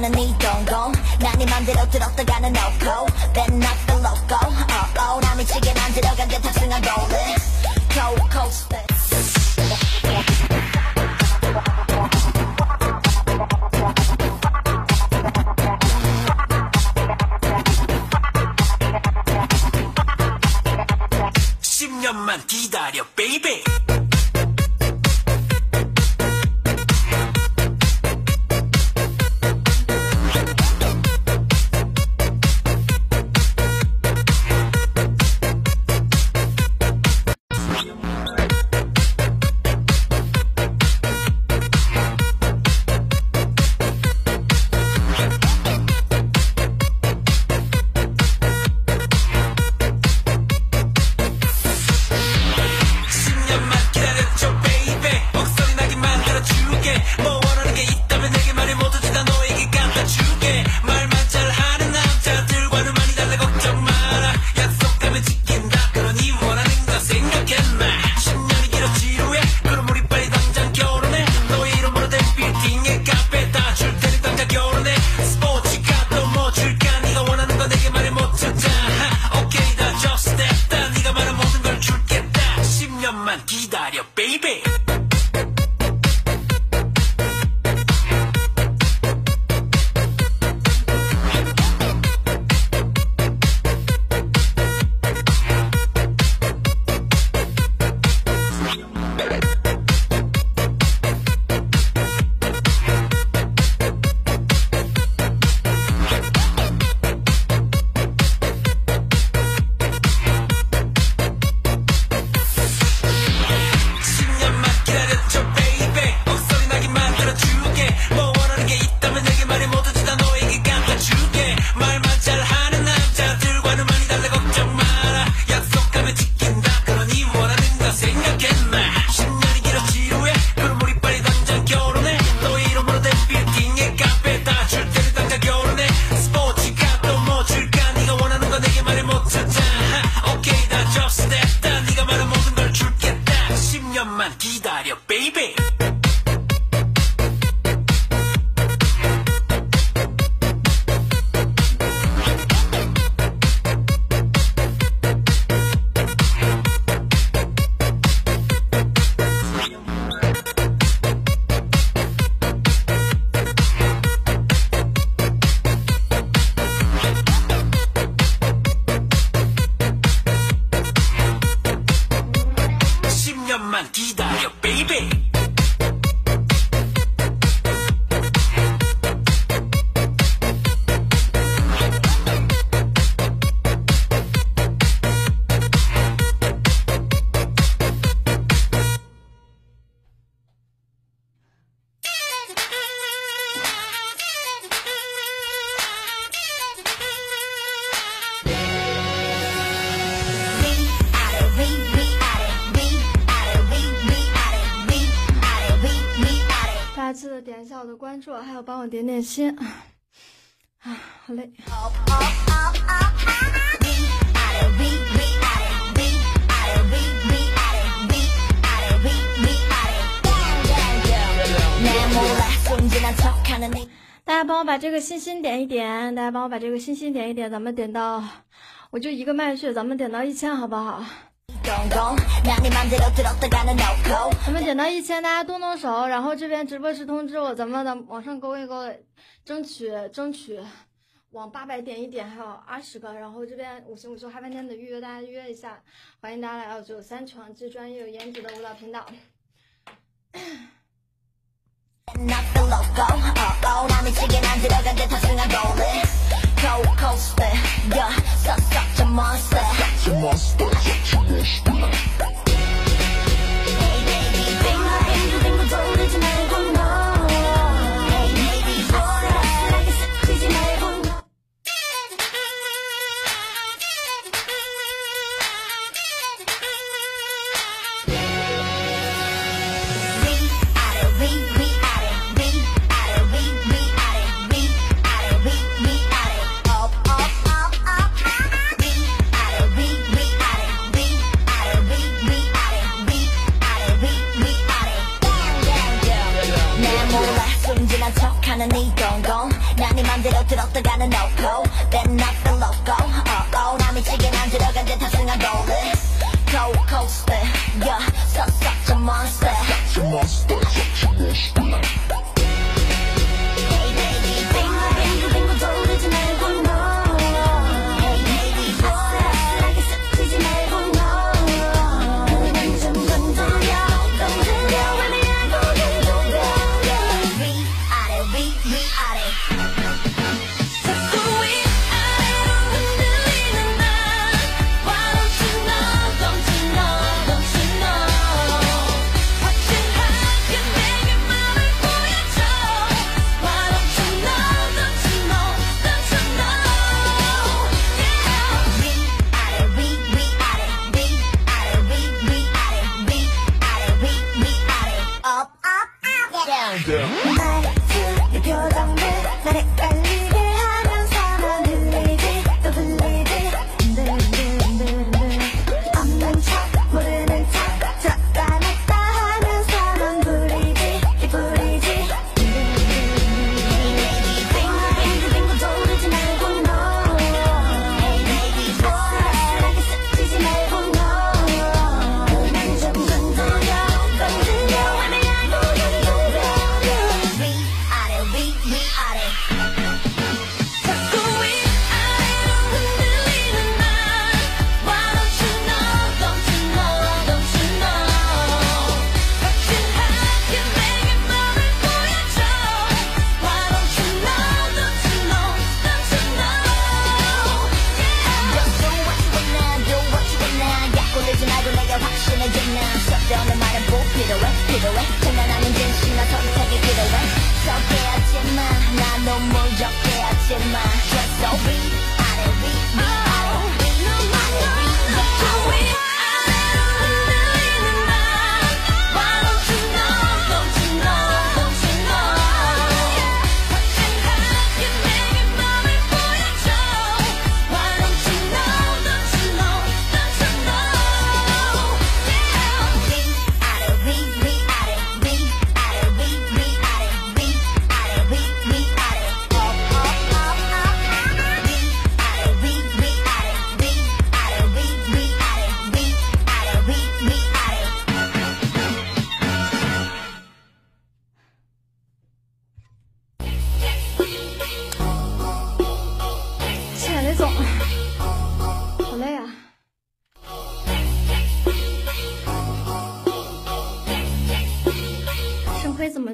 나는 네 동공 난네 맘대로 들었다가는 없고 맨날 点点心。啊，好累。大家帮我把这个星星点一点，大家帮我把这个星星点一点，咱们点到，我就一个麦序，咱们点到一千好不好？咱们点到一千，大家动动手。然后这边直播室通知我，咱们的往上勾一勾，争取争取往八百点一点，还有二十个。然后这边五星五休嗨翻天的预约，大家预约一下。欢迎大家来到只有三全最专业有颜值的舞蹈频道。Not logo, oh oh rolling Cold, coaster. You're such, such a monster. Such a monster. Such a monster.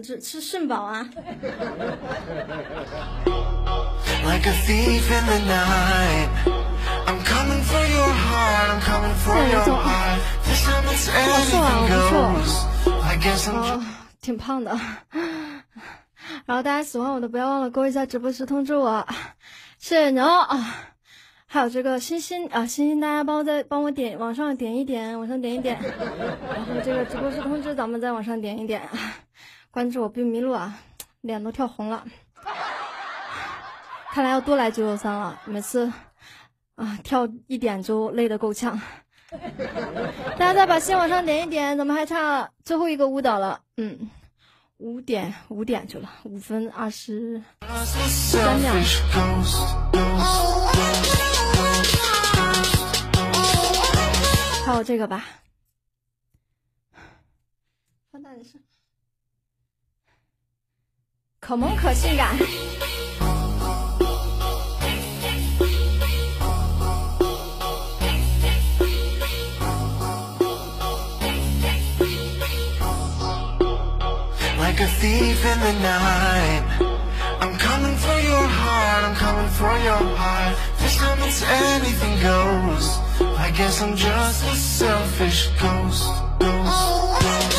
吃肾宝啊，谢谢。不错啊，不错，挺胖的。然后大家喜欢我的，不要忘了勾一下直播室通知我。谢谢牛啊，还有这个星星啊，星星，大家帮我再帮我点往上点一点，往上点一点，然后这个直播室通知咱们再往上点一点。关注我不迷路啊脸都跳红了。看来要多来九九三了每次啊跳一点就累得够呛。大家再把心往上点一点咱们还差最后一个舞蹈了嗯五点五点去了五分二十三秒。还有这个吧。放大点声。Like a thief in the night. I'm coming for your heart, I'm coming for your heart. This time it's anything goes. I guess I'm just a selfish ghost, ghost, ghost.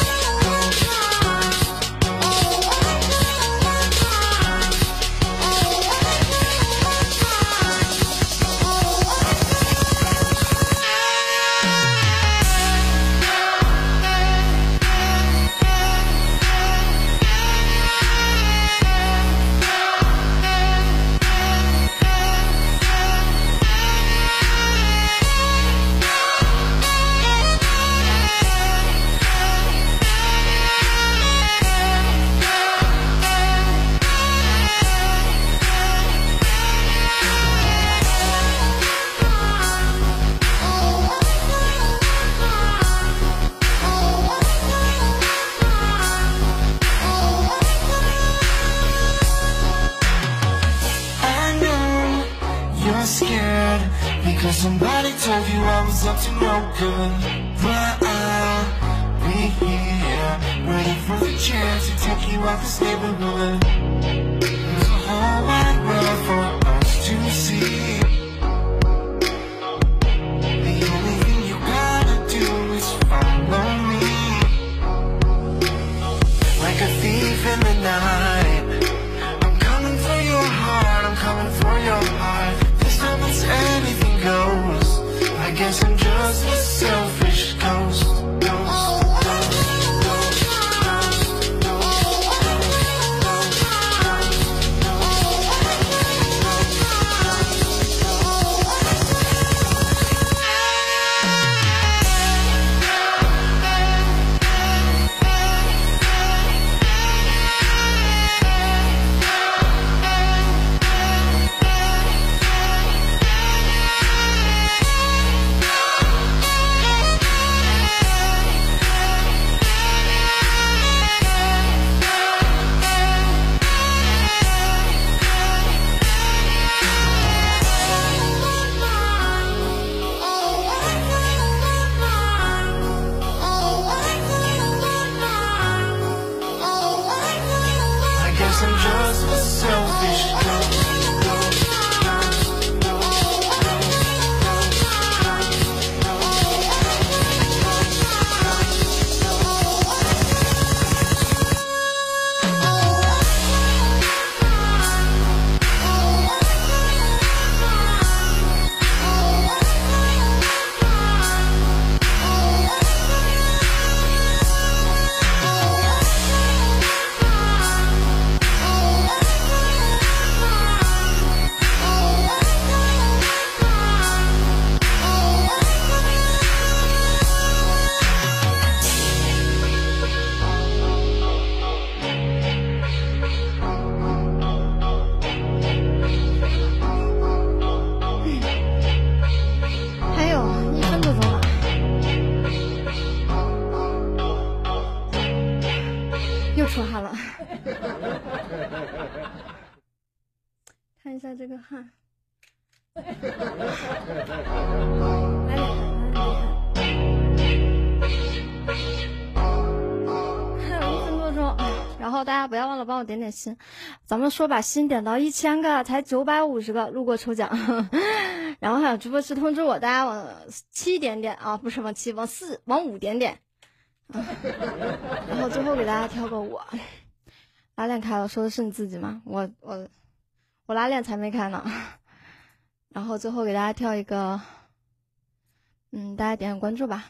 Because somebody told you I was up to no good. But I'll be here, ready for the chance to take you out this neighborhood. 看一下这个汗，来点，来点汗。还有一分多钟，然后大家不要忘了帮我点点心，咱们说把心点到一千个，才九百五十个，路过抽奖。然后还有直播室通知我，大家往七点点啊，不是往七，往四，往五点点。然后最后给大家跳个舞，拉链开了，说的是你自己吗？我我我拉链才没开呢。然后最后给大家跳一个，嗯，大家点点关注吧。